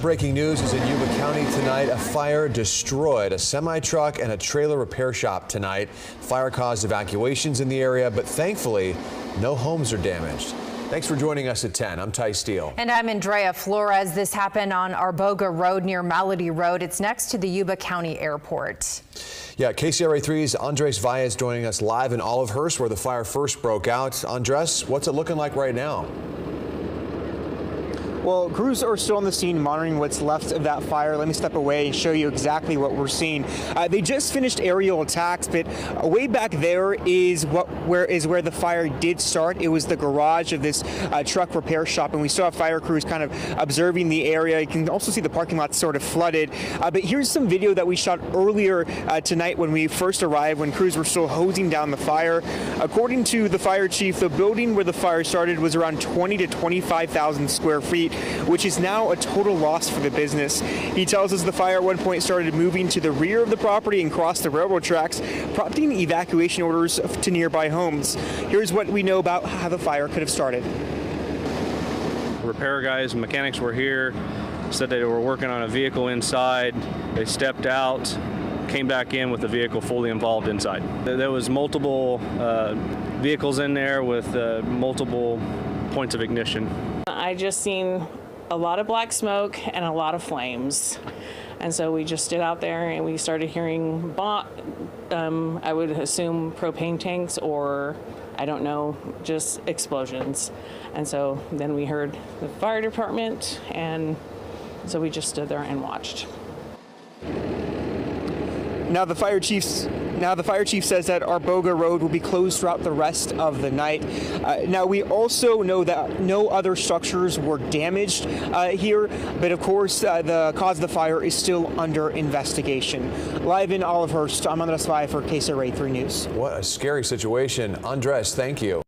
Breaking news is in Yuba County tonight. A fire destroyed a semi truck and a trailer repair shop tonight. Fire caused evacuations in the area, but thankfully, no homes are damaged. Thanks for joining us at 10. I'm Ty Steele. And I'm Andrea Flores. This happened on Arboga Road near Malady Road. It's next to the Yuba County Airport. Yeah, KCRA 3's Andres Valles joining us live in Olivehurst where the fire first broke out. Andres, what's it looking like right now? Well, crews are still on the scene monitoring what's left of that fire. Let me step away and show you exactly what we're seeing. Uh, they just finished aerial attacks, but way back there is what where is where the fire did start. It was the garage of this uh, truck repair shop, and we saw fire crews kind of observing the area. You can also see the parking lot sort of flooded. Uh, but here's some video that we shot earlier uh, tonight when we first arrived, when crews were still hosing down the fire. According to the fire chief, the building where the fire started was around 20 to 25,000 square feet which is now a total loss for the business. He tells us the fire at one point started moving to the rear of the property and crossed the railroad tracks, prompting evacuation orders to nearby homes. Here's what we know about how the fire could have started. Repair guys, mechanics were here, said they were working on a vehicle inside. They stepped out, came back in with the vehicle fully involved inside. There was multiple uh, vehicles in there with uh, multiple points of ignition. I just seen a lot of black smoke and a lot of flames. And so we just stood out there and we started hearing, bon- um, I would assume propane tanks or I don't know, just explosions. And so then we heard the fire department, and so we just stood there and watched. Now the fire chief's now the fire chief says that Arboga Road will be closed throughout the rest of the night. Uh, now we also know that no other structures were damaged uh, here, but of course uh, the cause of the fire is still under investigation. Live in Olivehurst, I'm Andres Valle for KCRA 3 News. What a scary situation. Andres, thank you.